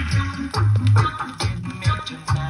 Me tonight.